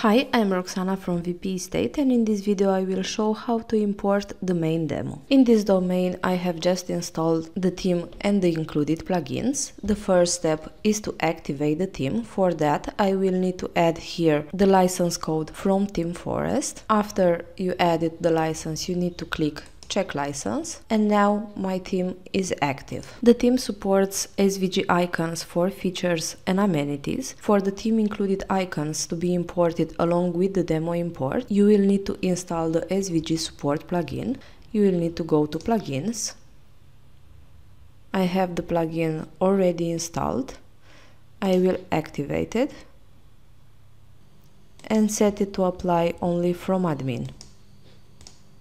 Hi, I'm Roxana from WpEstate and in this video I will show how to import the main demo. In this domain I have just installed the theme and the included plugins. The first step is to activate the theme. For that I will need to add here the license code from ThemeForest. After you added the license you need to click check license and now my team is active. The team supports SVG icons for features and amenities. For the team included icons to be imported along with the demo import, you will need to install the SVG support plugin. You will need to go to plugins. I have the plugin already installed. I will activate it and set it to apply only from admin.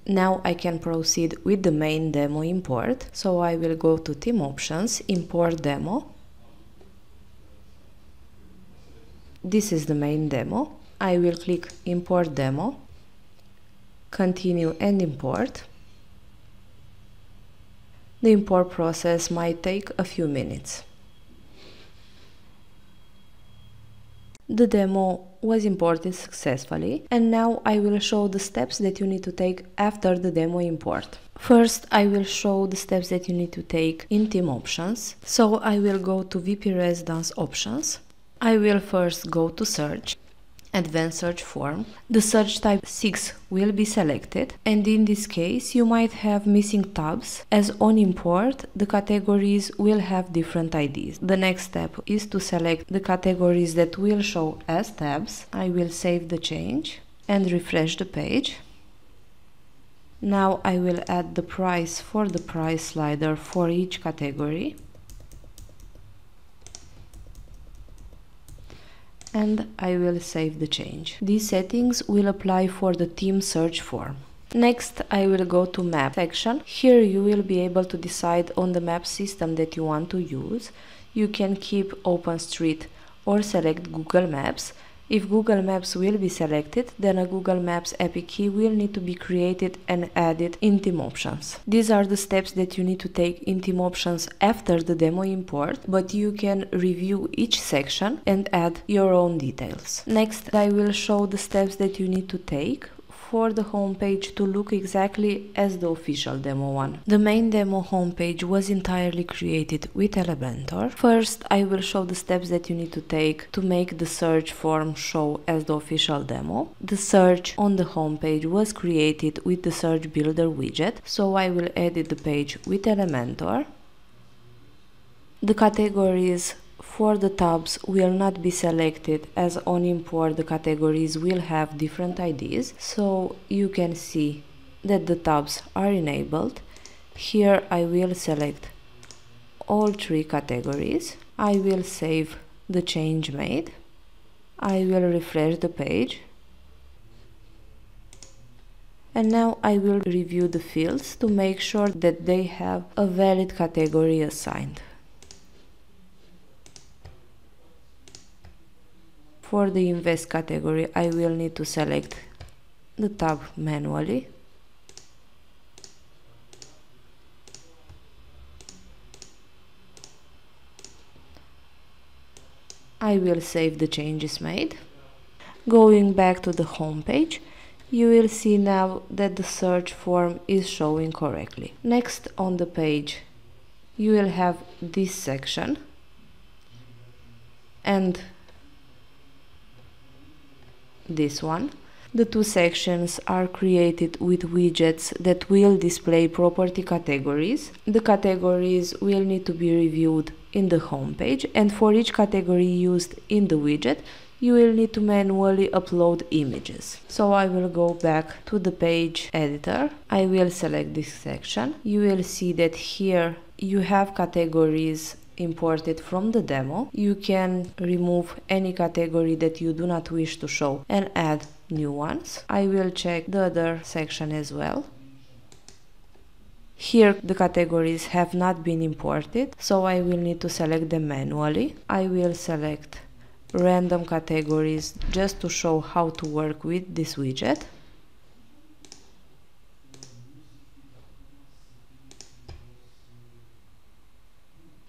Now I can proceed with the main demo import. So I will go to theme options, import demo. This is the main demo. I will click import demo, continue and import. The import process might take a few minutes. The demo was imported successfully and now I will show the steps that you need to take after the demo import. First I will show the steps that you need to take in Theme options. So I will go to WpResidence options. I will first go to search advanced search form, the search type 6 will be selected and in this case you might have missing tabs as on import the categories will have different IDs. The next step is to select the categories that will show as tabs. I will save the change and refresh the page. Now I will add the price for the price slider for each category. And I will save the change. These settings will apply for the theme search form. Next, I will go to map section. Here you will be able to decide on the map system that you want to use. You can keep OpenStreet or select Google Maps if Google Maps will be selected, then a Google Maps API key will need to be created and added in Theme Options. These are the steps that you need to take in Theme Options after the demo import, but you can review each section and add your own details. Next, I will show the steps that you need to take for the homepage to look exactly as the official demo one. The main demo homepage was entirely created with Elementor. First, I will show the steps that you need to take to make the search form show as the official demo. The search on the homepage was created with the search builder widget, so I will edit the page with Elementor. The categories for the tabs will not be selected as on import the categories will have different IDs so you can see that the tabs are enabled. Here I will select all three categories. I will save the change made. I will refresh the page. And now I will review the fields to make sure that they have a valid category assigned. For the invest category, I will need to select the tab manually. I will save the changes made. Going back to the home page, you will see now that the search form is showing correctly. Next on the page, you will have this section and this one. The two sections are created with widgets that will display property categories. The categories will need to be reviewed in the home page and for each category used in the widget you will need to manually upload images. So I will go back to the page editor. I will select this section. You will see that here you have categories imported from the demo. You can remove any category that you do not wish to show and add new ones. I will check the other section as well. Here the categories have not been imported, so I will need to select them manually. I will select random categories just to show how to work with this widget.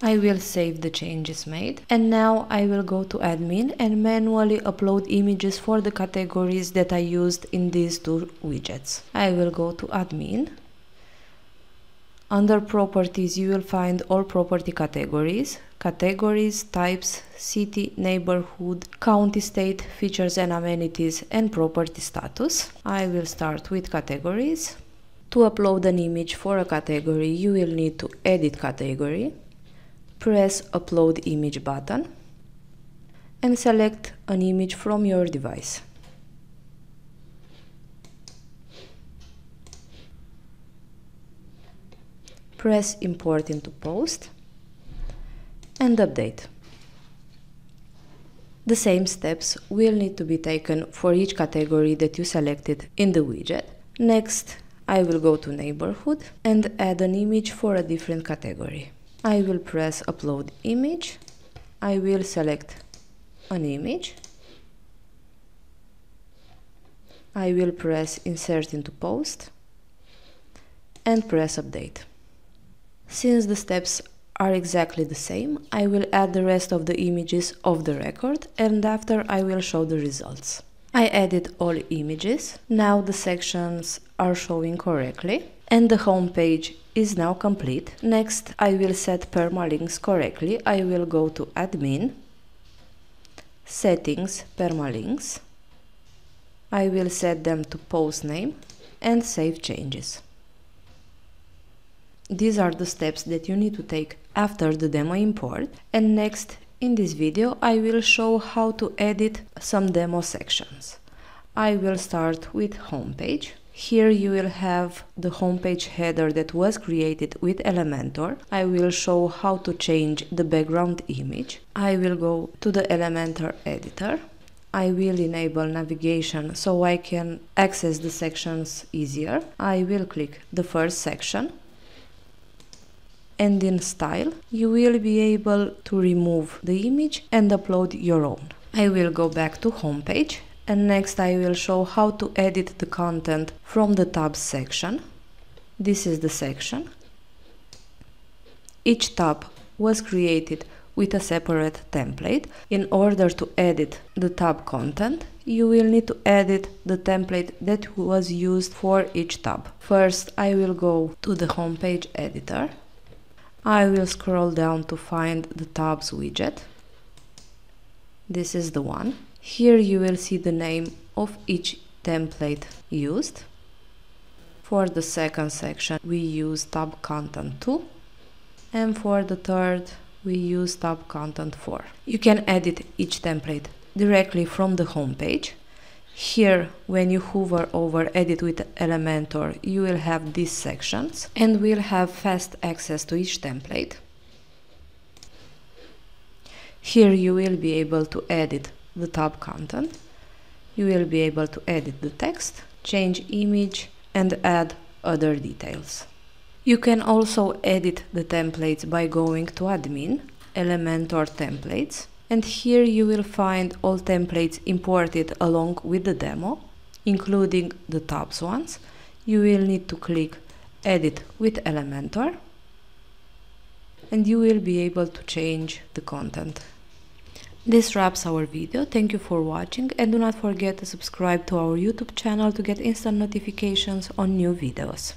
I will save the changes made and now I will go to admin and manually upload images for the categories that I used in these two widgets. I will go to admin. Under properties you will find all property categories, categories, types, city, neighborhood, county, state, features and amenities and property status. I will start with categories. To upload an image for a category you will need to edit category press upload image button and select an image from your device. Press import into post and update. The same steps will need to be taken for each category that you selected in the widget. Next, I will go to neighborhood and add an image for a different category. I will press upload image. I will select an image. I will press insert into post and press update. Since the steps are exactly the same, I will add the rest of the images of the record and after I will show the results. I added all images, now the sections are showing correctly and the home page is now complete. Next, I will set permalinks correctly. I will go to admin, settings, permalinks. I will set them to post name and save changes. These are the steps that you need to take after the demo import and next in this video I will show how to edit some demo sections. I will start with homepage. Here you will have the homepage header that was created with Elementor. I will show how to change the background image. I will go to the Elementor editor. I will enable navigation so I can access the sections easier. I will click the first section and in style you will be able to remove the image and upload your own. I will go back to homepage and next I will show how to edit the content from the tabs section. This is the section. Each tab was created with a separate template. In order to edit the tab content, you will need to edit the template that was used for each tab. First, I will go to the homepage editor. I will scroll down to find the tabs widget. This is the one. Here you will see the name of each template used. For the second section we use tab content 2 and for the third we use tab content 4. You can edit each template directly from the home page. Here, when you hover over Edit with Elementor, you will have these sections and will have fast access to each template. Here you will be able to edit the tab content. You will be able to edit the text, change image and add other details. You can also edit the templates by going to admin, Elementor templates and here you will find all templates imported along with the demo, including the tabs ones. You will need to click edit with Elementor and you will be able to change the content. This wraps our video, thank you for watching and do not forget to subscribe to our YouTube channel to get instant notifications on new videos.